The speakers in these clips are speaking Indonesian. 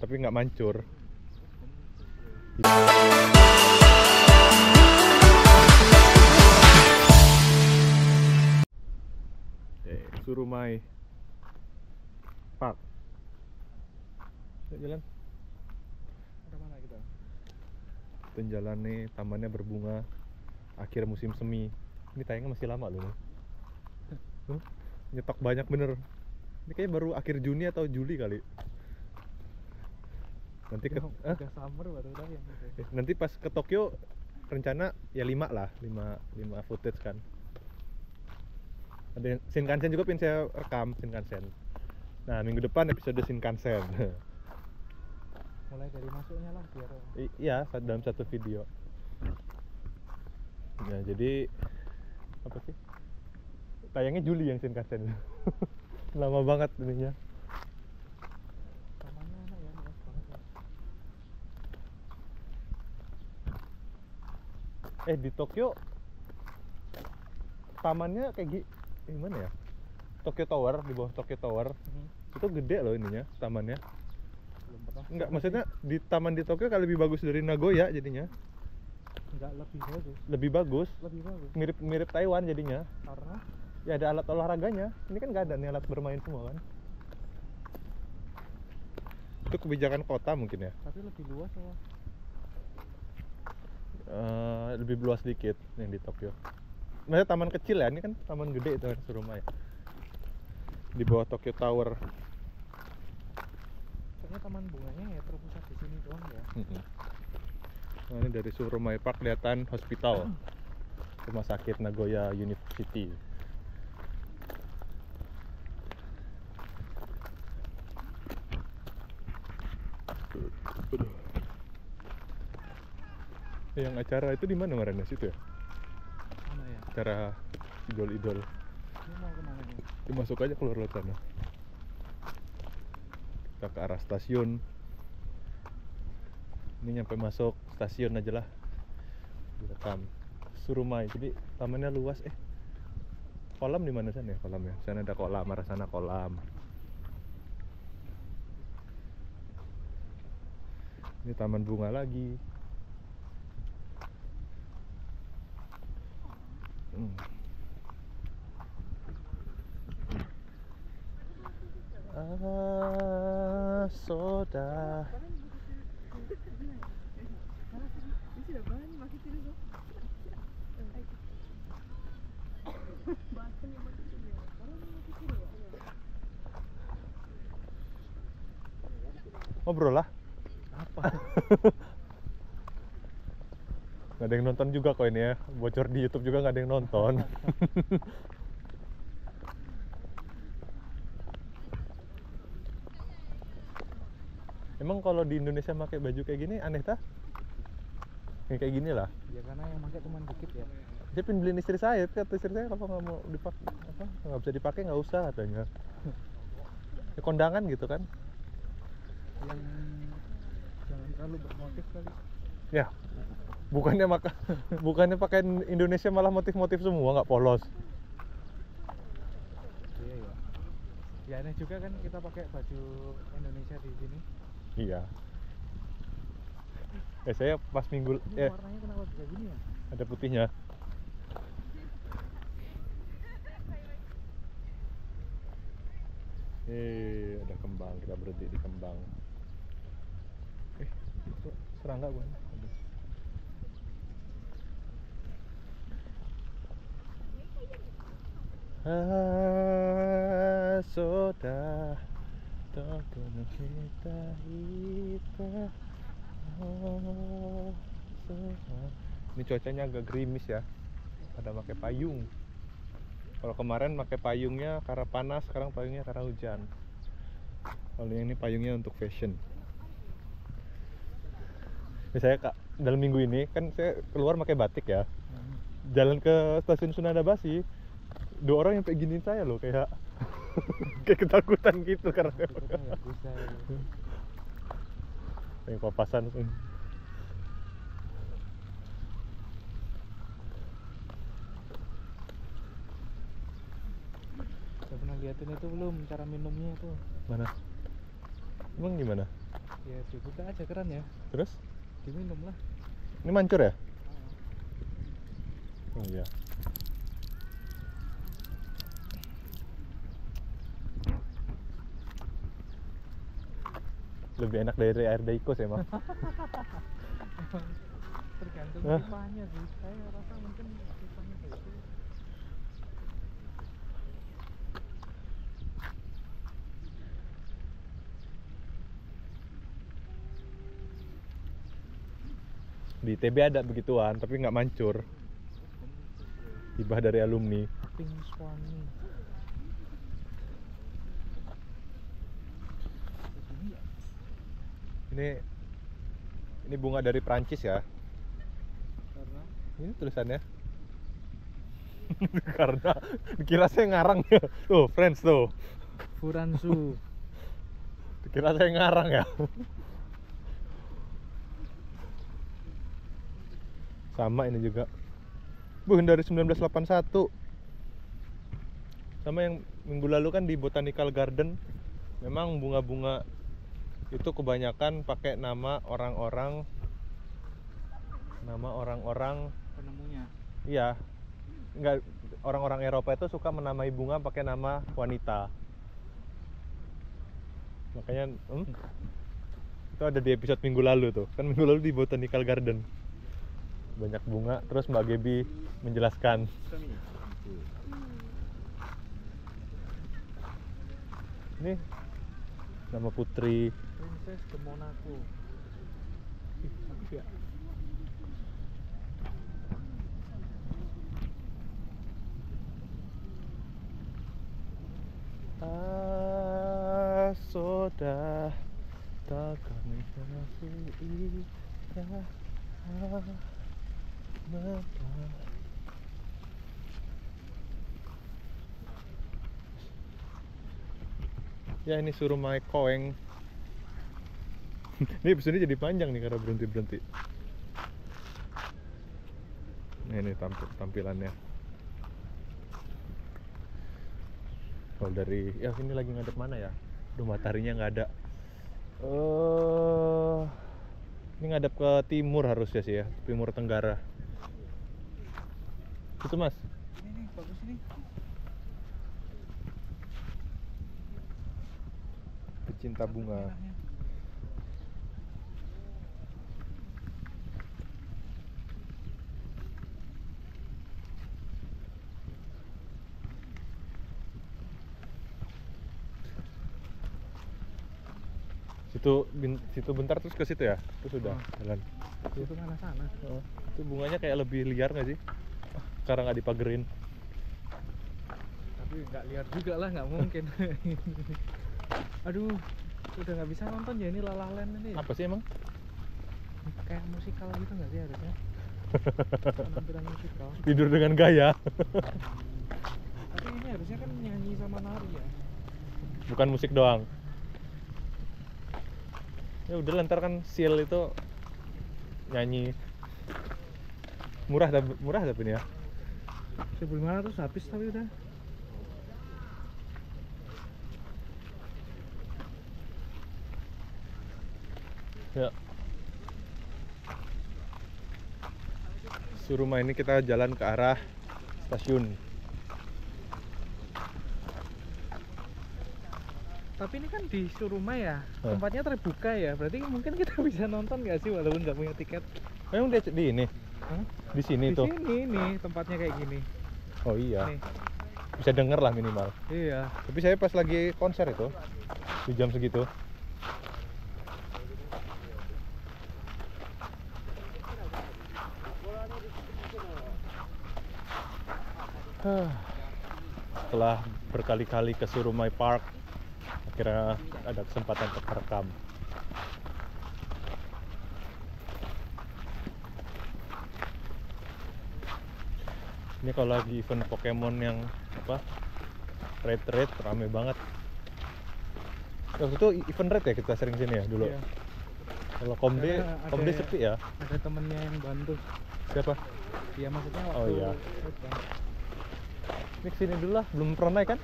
tapi nggak mancur. Eh Surumai Park Yuk jalan. Ada mana kita? kita jalan nih tamannya berbunga. Akhir musim semi. Ini tayangnya masih lama loh. Tuh, nyetok banyak bener. Ini kayaknya baru akhir Juni atau Juli kali nanti ke Udah-? Udah summer baru dah yang itu. Eh, nanti pas ke Tokyo rencana ya lima lah lima lima footage kan. Ada Shinkansen juga pengen saya rekam Shinkansen. Nah minggu depan episode Shinkansen. Mulai dari masuknya lah biar I- iya dalam satu video. Nah jadi apa sih? Tayangnya Juli yang Shinkansen. Lama banget ininya tamannya enak ya, luas banget ya. Eh di Tokyo tamannya kayak gi eh, gimana ya Tokyo Tower di bawah Tokyo Tower itu gede loh ininya tamannya Belum pernah. Enggak, maksudnya di taman di Tokyo kan lebih bagus dari Nagoya jadinya. enggak lebih bagus. Lebih bagus. Lebih bagus. Mirip mirip Taiwan jadinya. Karena Ya ada alat olahraganya. Ini kan nggak ada nih alat bermain semua kan. Itu kebijakan kota mungkin ya. tapi lebih luas ya. Eh, lebih luas dikit yang di Tokyo. Maksudnya taman kecil ya, ini kan taman gede itu kan Surumai. Di bawah Tokyo Tower. Kayaknya taman bunganya ya terpusat di sini doang ya. Nah, ini dari Surumai Park kelihatan hospital. Rumah sakit Nagoya University. Aduh. Eh, Yang acara itu di mana kemarin situ ya? Mana ya? Acara idol-idol. Ini mau ke mana nih? Ya, masuk aja keluar lewat sana. Kita ke arah stasiun. Ini nyampe masuk stasiun aja lah. Direkam. Surumai. Jadi tamannya luas eh. Kolam di mana sana ya kolamnya? Sana ada kolam, arah sana kolam. Ini taman bunga lagi. Hmm. Ah, soda. Ngobrol lah. Apa? Nggak ada yang nonton juga kok ini ya. Bocor di YouTube juga nggak ada yang nonton. Emang kalau di Indonesia pakai baju kayak gini aneh tah? Yang kayak gini lah. ya karena yang pakai cuma dikit ya. Saya pengen beliin istri saya, kata istri saya kalau nggak mau dipakai, apa nggak bisa dipakai nggak usah katanya. Ya, kondangan gitu kan? Yang jangan terlalu bermotif kali. Ya, bukannya maka bukannya pakai Indonesia malah motif-motif semua nggak polos. Iya ya. Ya aneh juga kan kita pakai baju Indonesia di sini. Iya. Eh saya pas minggu Ini eh warnanya kenapa bisa gini ya? ada putihnya. Eh, ada kembang. Kita berhenti di kembang. Eh, itu serangga bukan? Ada. Ah, soda Tokono kita kita soda. Ini cuacanya agak gerimis ya. Ada pakai payung. Kalau kemarin pakai payungnya karena panas, sekarang payungnya karena hujan. Kalau yang ini payungnya untuk fashion. Misalnya kak dalam minggu ini kan saya keluar pakai batik ya. Jalan ke stasiun Sunada Basi, dua orang yang kayak giniin saya loh kayak kayak ketakutan gitu karena Takutnya ya bisa. ya. yang papasan Saya pernah liatin itu belum cara minumnya itu. mana emang gimana ya dibuka aja keran ya Terus? diminum lah Ini mancur ya? Oh iya. Lebih enak dari air daikos emang. Emang tergantung Hah? pipanya sih saya rasa mungkin pipanya kayak itu Di TB ada begituan, tapi nggak mancur. Hibah dari alumni. pink swanny Ini ini bunga dari Prancis ya. karena Ini tulisannya. Karena dikira saya ngarang ya. Tuh, friends tuh. Furansu Dikira saya ngarang ya. Sama ini juga. Bu, ini dari 1981. Sama yang minggu lalu kan di Botanical Garden. Memang bunga-bunga itu kebanyakan pakai nama orang-orang nama orang-orang penemunya Iya. Enggak orang-orang Eropa itu suka menamai bunga pakai nama wanita. Makanya hmm, itu ada di episode minggu lalu tuh. Kan minggu lalu di Botanical Garden. Banyak bunga, terus Mbak Gebi menjelaskan. Ini nama putri. Princess de Monaco Ih, bagus ya. Ah, soda takkan menafui Ya ini suruh Mike Koeng. Ini episode jadi panjang nih karena berhenti berhenti nah ini tampil tampilannya. Kalau dari ya ini lagi ngadep mana ya? Duh mataharinya nggak ada. Eh ini ngadep ke timur harusnya sih ya timur tenggara. Itu mas ini nih bagus ini pecinta bunga. Situ bin- situ bentar terus ke situ ya? Terus sudah Oh. jalan. Itu mana sana? Oh, itu bunganya kayak lebih liar nggak sih? Karena nggak dipagerin. Tapi nggak liar juga lah nggak mungkin aduh udah nggak bisa nonton ya ini La La Land ini apa sih emang? Kayak musikal gitu nggak sih harusnya? Penampilan musikal. Tidur dengan gaya. Tapi ini harusnya kan nyanyi sama nari ya. Bukan musik doang. Ya udah lah, ntar kan seal itu nyanyi. Murah tapi murah tapi ini ya. 1500 habis tapi udah ya. Suruma ini kita jalan ke arah stasiun. Tapi ini kan di Suruma ya Hah. tempatnya terbuka ya. Berarti mungkin kita bisa nonton nggak sih walaupun nggak punya tiket? Emang dia di ini? Hah? di sini di tuh. sini nih tempatnya kayak gini. Oh iya. Nih. Bisa denger lah minimal. Iya. Tapi saya pas lagi konser itu di jam segitu Hah. Setelah berkali-kali ke Surumai Park akhirnya ada kesempatan untuk merekam ini kalau lagi event Pokemon yang apa raid raid rame banget. Waktu itu event raid ya kita sering sini ya dulu? Iya. kalau komde ada- komde sepi ya? ada temennya yang bantu. Siapa? Dia maksudnya waktu Oh, iya ini ke sini dulu lah belum pernah naik kan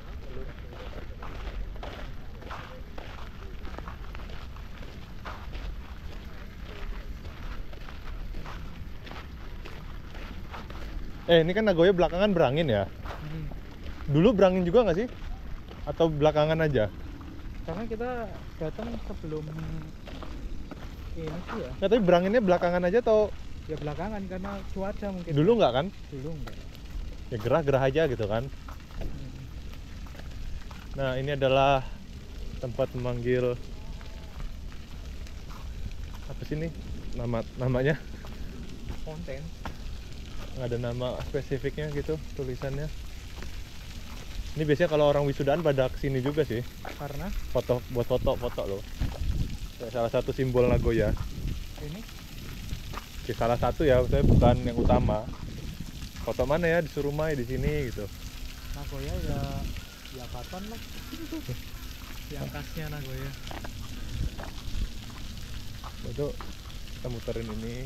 Eh ini kan Nagoya belakangan berangin ya? Hmm. Dulu berangin juga nggak sih? Atau belakangan aja? Karena kita datang sebelum ini sih ya. Nggak, tapi beranginnya belakangan aja atau? Ya belakangan karena cuaca mungkin. Dulu ya. nggak kan? Dulu nggak. Ya gerah-gerah aja gitu kan. Nah ini adalah tempat memanggil apa sih ini? Nama namanya? Konten. nggak ada nama spesifiknya gitu tulisannya. Ini biasanya kalau orang wisudaan pada ke sini juga sih. Karena? Foto buat foto foto loh. Salah satu simbol Nagoya. Ini? Salah satu ya saya bukan yang utama foto mana ya disuruh mai di sini gitu Nagoya ya ya kapan lah. Yang khasnya Nagoya. itu kita muterin ini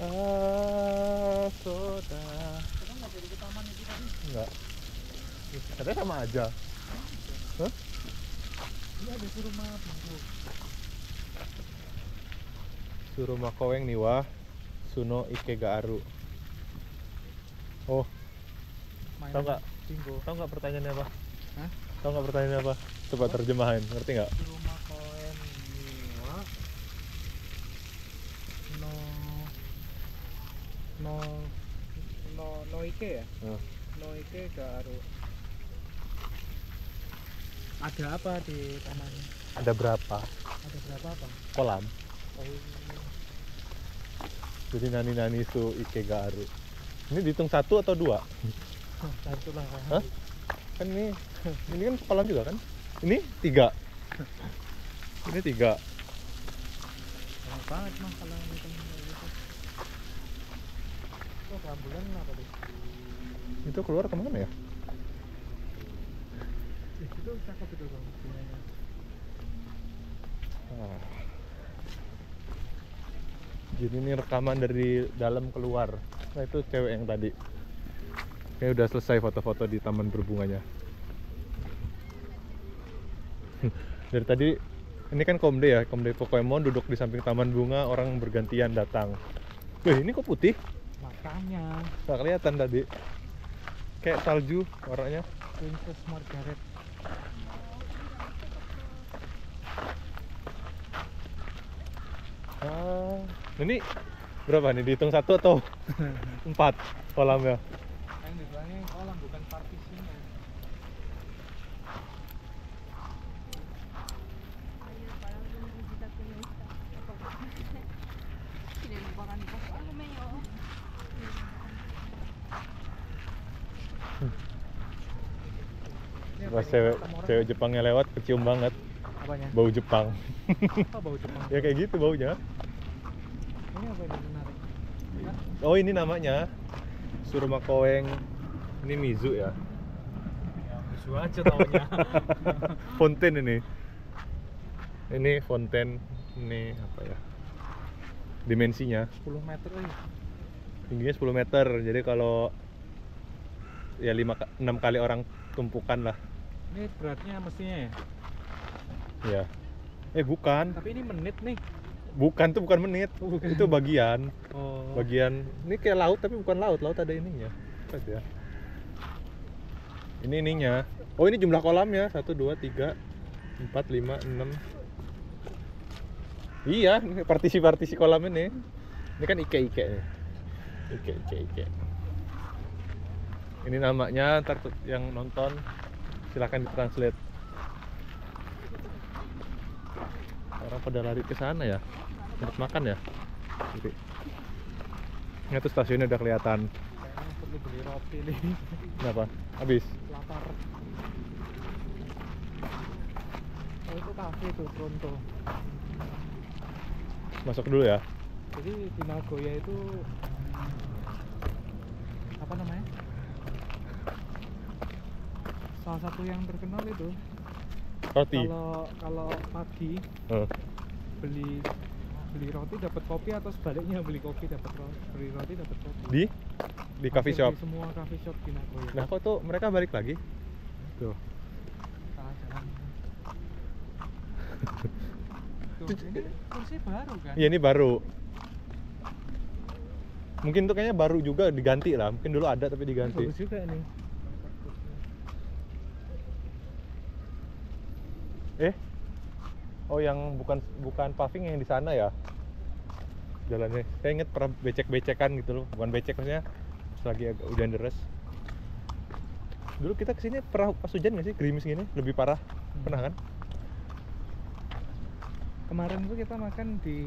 ah soda Kita nggak jadi ke taman itu tadi. enggak katanya sama aja Hah? Ini ada suruh suruh makoweng niwa suno ikegaaru oh Mainan Tahu nggak? Tahu nggak pertanyaannya apa Hah? tahu nggak pertanyaannya apa coba Apa? terjemahin ngerti nggak Suruh makoen niwa. No no no no ike ya? No ike garu. Ada apa di taman? ada berapa Ada berapa apa? kolam Oh, jadi nani nani su ikegaaru ini dihitung satu atau dua satu lah. Hah? kan ini ini kan kolam juga kan ini tiga ini tiga Banyak banget mah kalau kayak gitu. Oh, ambulan lah tadi. itu keluar ke mana ya Itu cakep itu bang. bunganya. Ah. Jadi ini rekaman dari dalam keluar. Nah itu cewek yang tadi. Kayaknya udah selesai foto-foto di taman berbunganya. Dari tadi ini kan komde ya komde Pokemon duduk di samping taman bunga orang bergantian datang. Wih ini kok putih? Makanya. Nggak kelihatan tadi. Kayak salju warnanya. Princess Margaret. ah ini berapa nih dihitung satu atau empat kolamnya Yang dibilangnya kolam bukan partisinya. Apa pas cewek cewek Jepangnya lewat kecium banget Apanya? bau Jepang Oh, bau Jepang. ya kayak gitu baunya Ini apa ini menarik? Oh ini namanya Surumakoweng ini Mizu ya Ya, musuh aja taunya. fonten ini ini fonten ini apa ya dimensinya 10 meter eh. tingginya 10 meter jadi kalau ya 5 6 kali orang tumpukan lah Ini beratnya mestinya ya. ya eh bukan Tapi ini menit nih. Bukan tuh bukan menit. Oh, bukan. itu bagian. Oh. bagian. Ini kayak laut tapi bukan laut. Laut ada ininya. Ya. Ini ininya. Oh ini jumlah kolamnya. Satu dua tiga empat lima enam. Iya ini partisi-partisi kolam ini. Ini kan ike ike nih ike ike ike. Ini namanya ntar yang nonton silahkan ditranslate orang pada lari ke sana ya untuk makan ya Jadi, ini tuh stasiunnya udah kelihatan perlu beli roti nih. kenapa habis Lapar. Oh itu kafe tuh Pronto. masuk dulu ya Jadi di Nagoya itu apa namanya? Salah satu yang terkenal itu roti kalau kalau pagi Eh, beli beli roti dapat kopi atau sebaliknya beli kopi dapat roti beli roti dapat kopi di di coffee shop di semua coffee shop di Nagoya nah kok tuh mereka balik lagi tuh salah jalan Tuh, ini kursi baru kan? Iya ini baru. Mungkin tuh kayaknya baru juga diganti lah. Mungkin dulu ada tapi diganti. Bagus juga nih. Eh? Oh yang bukan bukan paving yang di sana ya? Jalannya. Saya inget pernah becek-becekan gitu loh. Bukan becek maksudnya. Lagi agak hujan deras. Dulu kita ke sini pernah pas hujan nggak sih? Gerimis gini? Lebih parah? Pernah kan? Kemarin tuh kita makan di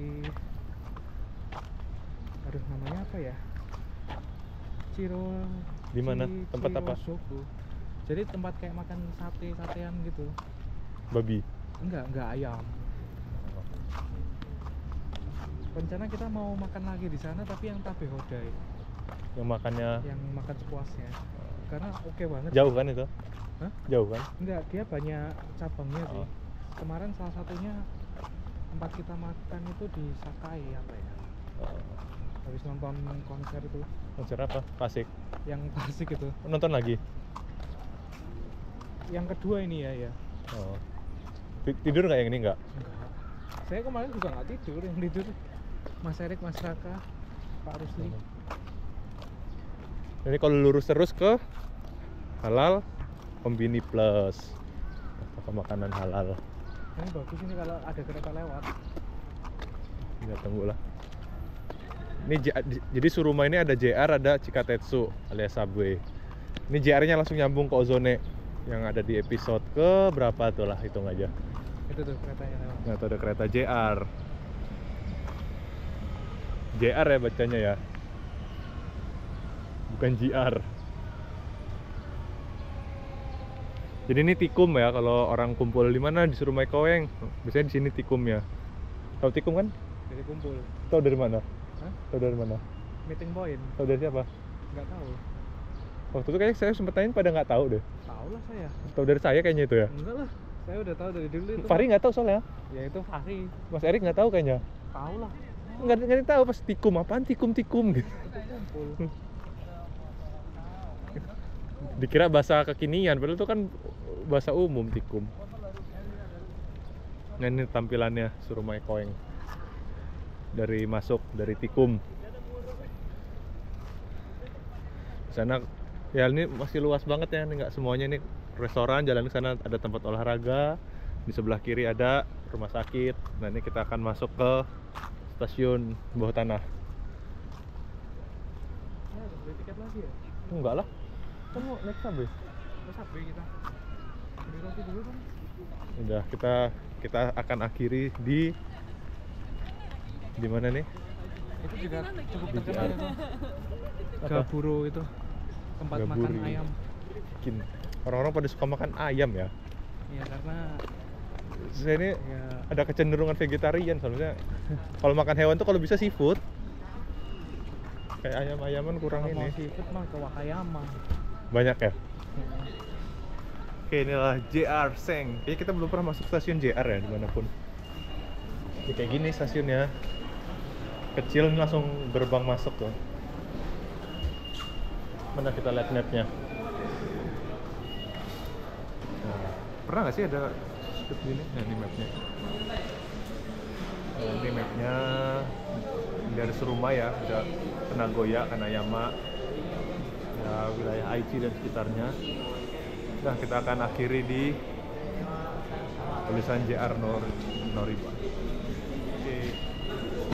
Aduh namanya apa ya? Ciro Di mana? Tempat apa? Cirosoku. Jadi tempat kayak makan sate satean gitu. Babi. Enggak, enggak ayam. Rencana kita mau makan lagi di sana tapi yang tabe hodai, Yang makannya yang makan sepuasnya. Karena oke banget. jauh kan itu? Hah? Jauh kan? Enggak, dia banyak cabangnya sih. Oh. Kemarin salah satunya tempat kita makan itu di Sakai apa ya? Oh. Habis nonton konser itu Konser apa? Klasik. yang klasik itu. Nonton lagi? Yang kedua ini ya ya. Oh. Ti- Tidur nggak yang ini nggak? Saya kemarin juga nggak tidur, yang tidur Mas Erik, Mas Raka, Pak Rusli. Ini kalau lurus terus ke halal kombini plus toko makanan halal. Ini bagus ini kalau ada kereta lewat. Ya tunggu lah. Ini jadi Suruma ini ada JR, ada Cikatetsu alias Subway. Ini JR-nya langsung nyambung ke Ozone yang ada di episode ke berapa tuh lah hitung aja. Itu tuh keretanya lewat. Tuh ada kereta JR. JR ya bacanya ya. Bukan JR. Jadi ini tikum ya kalau orang kumpul di mana di Surumai Koeng. Biasanya di sini tikum ya. Tahu tikum kan? Jadi kumpul. Tahu dari mana? Hah? Tahu dari mana? Meeting point? Tahu dari siapa? Nggak tahu. Waktu itu kayaknya saya sempat tanya pada nggak tahu deh. Tahu lah saya. Tahu dari saya kayaknya itu ya. Enggak lah. Saya udah tahu dari dulu itu. Fahri nggak tahu soalnya. Ya itu Fahri. Mas Erik nggak tahu kayaknya. Tahu lah. Nggak nggak tahu pas tikum apaan tikum tikum gitu. Dikira bahasa kekinian, padahal itu kan bahasa umum tikum. Nah ini tampilannya Surumai Koeng dari masuk dari tikum. Di sana ya ini masih luas banget ya, ini nggak semuanya nih restoran, jalan ke sana ada tempat olahraga, di sebelah kiri ada rumah sakit. Nah ini kita akan masuk ke stasiun bawah tanah. Ya, beli tiket lagi ya. Enggak lah, kan mau naik subway. Terus apa kita? Beli roti dulu kan? Udah kita kita akan akhiri di di mana nih? Itu juga cukup terkenal JR. itu. Gaburo itu. Tempat makan Gaburi. ayam. Bikin orang-orang pada suka makan ayam ya. Iya karena Saya ini ya ada kecenderungan vegetarian soalnya. kalau makan hewan tuh kalau bisa seafood. Kayak ayam-ayaman kurang mau ini. seafood mah ke Wakayama. Banyak ya. Oke inilah JR Seng. Kayaknya kita belum pernah masuk stasiun JR ya di mana pun. Ya, kayak gini stasiunnya. Kecil ini langsung gerbang masuk tuh. Mana kita lihat mapnya? Nah, pernah nggak sih ada seperti ini? Nah ini mapnya. Nah, ini mapnya dari Surumai ya, ada Nagoya, Kanayama, ya wilayah Aichi dan sekitarnya. Nah kita akan akhiri di tulisan JR Nor Noriba.